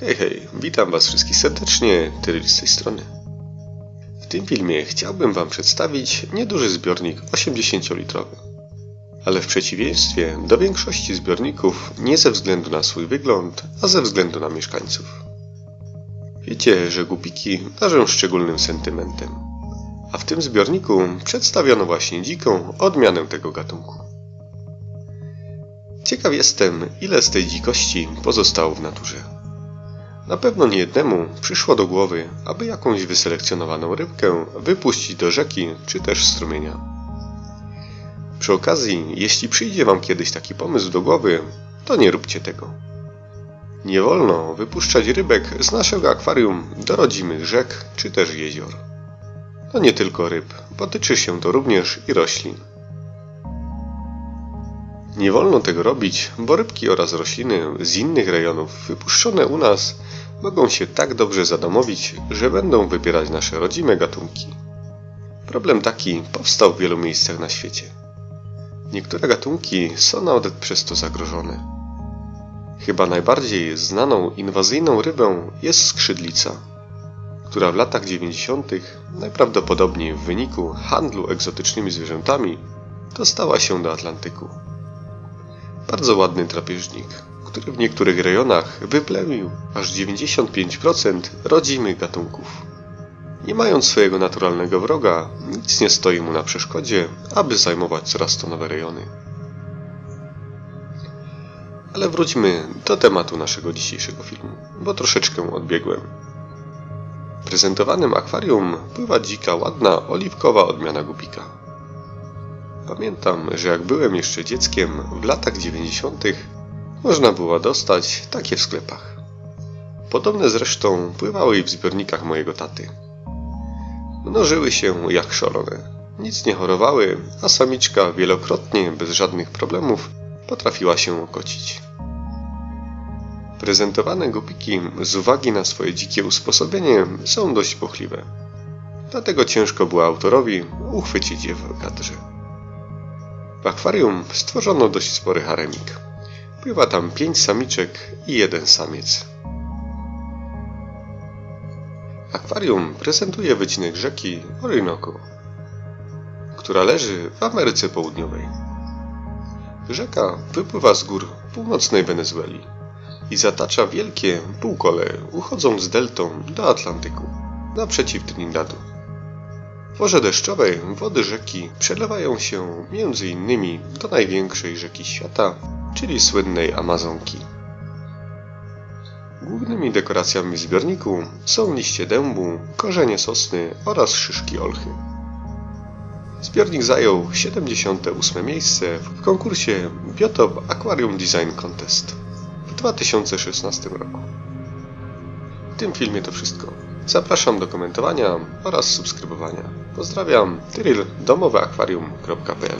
Hej, hej, witam Was wszystkich serdecznie, Tyryl z tej strony. W tym filmie chciałbym Wam przedstawić nieduży zbiornik 80-litrowy. Ale w przeciwieństwie do większości zbiorników nie ze względu na swój wygląd, a ze względu na mieszkańców. Wiecie, że gupiki darzą szczególnym sentymentem. A w tym zbiorniku przedstawiono właśnie dziką odmianę tego gatunku. Ciekaw jestem, ile z tej dzikości pozostało w naturze. Na pewno nie jednemu przyszło do głowy, aby jakąś wyselekcjonowaną rybkę wypuścić do rzeki czy też strumienia. Przy okazji, jeśli przyjdzie Wam kiedyś taki pomysł do głowy, to nie róbcie tego. Nie wolno wypuszczać rybek z naszego akwarium do rodzimych rzek czy też jezior. To nie tylko ryb, bo tyczy się to również i roślin. Nie wolno tego robić, bo rybki oraz rośliny z innych rejonów wypuszczone u nas mogą się tak dobrze zadomowić, że będą wybierać nasze rodzime gatunki. Problem taki powstał w wielu miejscach na świecie. Niektóre gatunki są nawet przez to zagrożone. Chyba najbardziej znaną inwazyjną rybą jest skrzydlica, która w latach 90. najprawdopodobniej w wyniku handlu egzotycznymi zwierzętami dostała się do Atlantyku. Bardzo ładny drapieżnik, który w niektórych rejonach wyplemił aż 95% rodzimych gatunków. Nie mając swojego naturalnego wroga, nic nie stoi mu na przeszkodzie, aby zajmować coraz to nowe rejony. Ale wróćmy do tematu naszego dzisiejszego filmu, bo troszeczkę odbiegłem. W prezentowanym akwarium pływa dzika, ładna, oliwkowa odmiana gupika. Pamiętam, że jak byłem jeszcze dzieckiem w latach 90., można było dostać takie w sklepach. Podobne zresztą pływały i w zbiornikach mojego taty. Mnożyły się jak szalone. Nic nie chorowały, a samiczka wielokrotnie, bez żadnych problemów, potrafiła się okocić. Prezentowane gupiki z uwagi na swoje dzikie usposobienie są dość pochliwe. Dlatego ciężko było autorowi uchwycić je w kadrze. W akwarium stworzono dość spory haremik. Pływa tam pięć samiczek i jeden samiec. Akwarium prezentuje wycinek rzeki Orinoco, która leży w Ameryce Południowej. Rzeka wypływa z gór północnej Wenezueli i zatacza wielkie półkole uchodząc deltą do Atlantyku, naprzeciw Trinidadu. W porze deszczowej wody rzeki przelewają się innymi do największej rzeki świata, czyli słynnej Amazonki. Głównymi dekoracjami w zbiorniku są liście dębu, korzenie sosny oraz szyszki olchy. Zbiornik zajął 78 miejsce w konkursie Biotop Aquarium Design Contest w 2016 roku. W tym filmie to wszystko. Zapraszam do komentowania oraz subskrybowania. Pozdrawiam, Tyril, domoweakwarium.pl